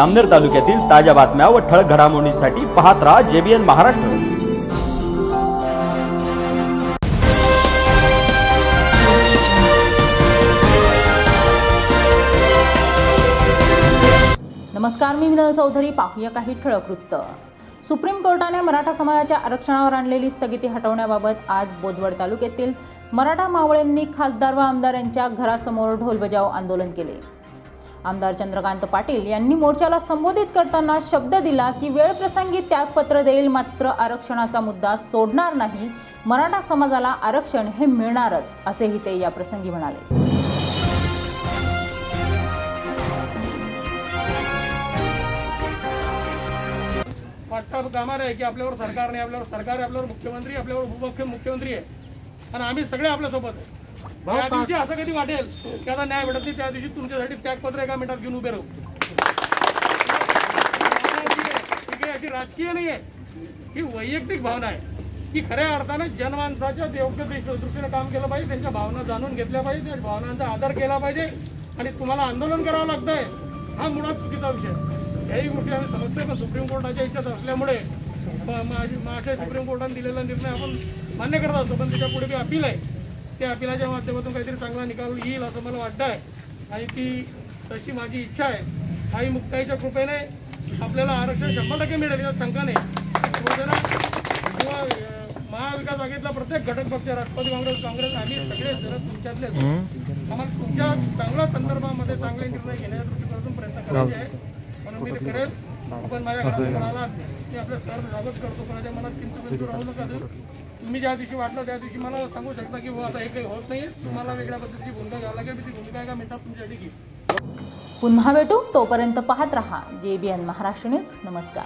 अमनेर तालुक्यातील ताज्या बातम्या व ठळक घडामोडींसाठी पाहत राहा जेबीएन महाराष्ट्र. नमस्कार मी विनल चौधरी. पाहूया काही ठळक वृत्त. सुप्रीम कोर्टाने मराठा समाजाच्या आरक्षणावर आणलेली स्थगिती हटवण्याबाबत आज बोदवड तालुक्यातील मराठा मावळ्यांनी खासदार व आमदार यांच्या घरासमोर ढोल बजाव आंदोलन केले. आमदार चंद्रकांत पाटील यांनी मोर्चाला संबोधित करताना शब्द दिला की वेळप्रसंगी त्यागपत्र देईल मात्र आरक्षणाचा मुद्दा सोडणार नाही. मराठा समाजाला आरक्षण हे मिळणारच असेही ते या प्रसंगी म्हणाले. वाटतं कामार आहे की आपल्यावर सरकार नाही आपल्यावर सरकार आपल्यावर मुख्यमंत्री आपल्यावर मुख्यमंत्री आहे. आणि आम्ही सगळे आपल्यासोबत आहे. त्या दिवशी असं कधी वाटेल की आता न्याय भेटत नाही त्या दिवशी तुमच्यासाठी त्यागपत्र एका मिनिटात घेऊन उभे राहू. ही काही अशी राजकीय नाही आहे ही वैयक्तिक भावना आहे. की खऱ्या अर्थानं जनमानसाच्या योग्य दृष्टी- दृष्टीने काम केलं पाहिजे त्यांच्या भावना जाणून घेतल्या पाहिजे त्या भावनांचा आदर केला पाहिजे आणि तुम्हाला आंदोलन करावं लागतंय. हा मुळात चुकीचा विषय. याही गोष्टी आम्ही समजतोय पण सुप्रीम कोर्टाच्या इच्छात असल्यामुळे माझ्या सुप्रीम कोर्टाने दिलेला निर्णय आपण मान्य करत असतो पण त्याच्या पुढे अपील आहे. त्या अपिलाच्या माध्यमातून काहीतरी चांगला निकाल येईल असं मला वाटतं आहे आणि ती तशी माझी इच्छा आहे. आई मुक्ताईच्या कृपेने आपल्याला आरक्षण शंभर टक्के मिळेल यात शंका नाही. किंवा महाविकास आघाडीतला प्रत्येक घटक पक्ष राष्ट्रवादी काँग्रेस काँग्रेस आम्ही सगळे जर तुमच्यातले आम्हाला तुमच्या चांगल्या संदर्भामध्ये चांगले निर्णय घेण्याच्या दृष्टीकोनातून प्रयत्न करायचे आहे. म्हणून मी ते करेल. माझ्या आपलं करतो तुम्ही ज्या दिवशी वाटलं त्या दिवशी मला सांगू शकता की हो, आता हे काही होत नाही. तुम्हाला वेगळ्या पद्धतीची भूमिका घ्यावं लागेल ती भूमिका का? मिळतात तुमच्यासाठी घेईल पुन्हा भेटू. तोपर्यंत पाहत रहा. जे बी एन महाराष्ट्र न्यूज. नमस्कार.